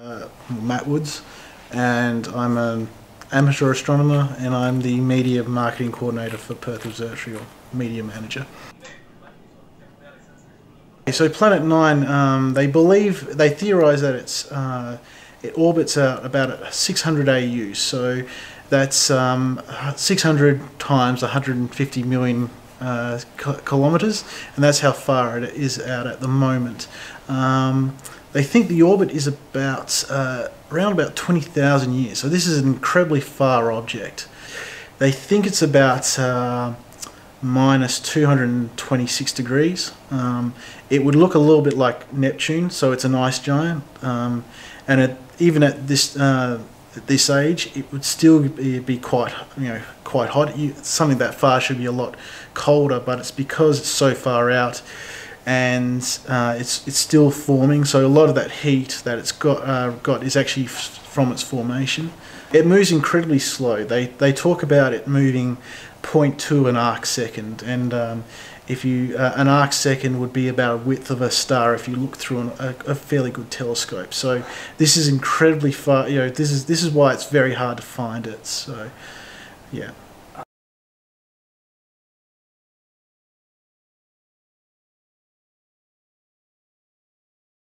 Uh, Matt Woods, and I'm an amateur astronomer, and I'm the media marketing coordinator for Perth Observatory, or media manager. So Planet Nine, um, they believe they theorise that it's uh, it orbits out about 600 AU, so that's um, 600 times 150 million uh, kilometres, and that's how far it is out at the moment. Um, they think the orbit is about uh, around about 20,000 years, so this is an incredibly far object. They think it's about uh, minus 226 degrees. Um, it would look a little bit like Neptune, so it's an ice giant, um, and it, even at this uh, at this age, it would still be, quite you know quite hot. You, something that far should be a lot colder, but it's because it's so far out, and uh, it's it's still forming. So a lot of that heat that it's got uh, got is actually from its formation. It moves incredibly slow. They they talk about it moving 0.2 an arc second, and um, if you uh, an arc second would be about a width of a star if you look through an, a, a, fairly good telescope. So this is incredibly far. You know, this is this is why it's very hard to find it. So, yeah.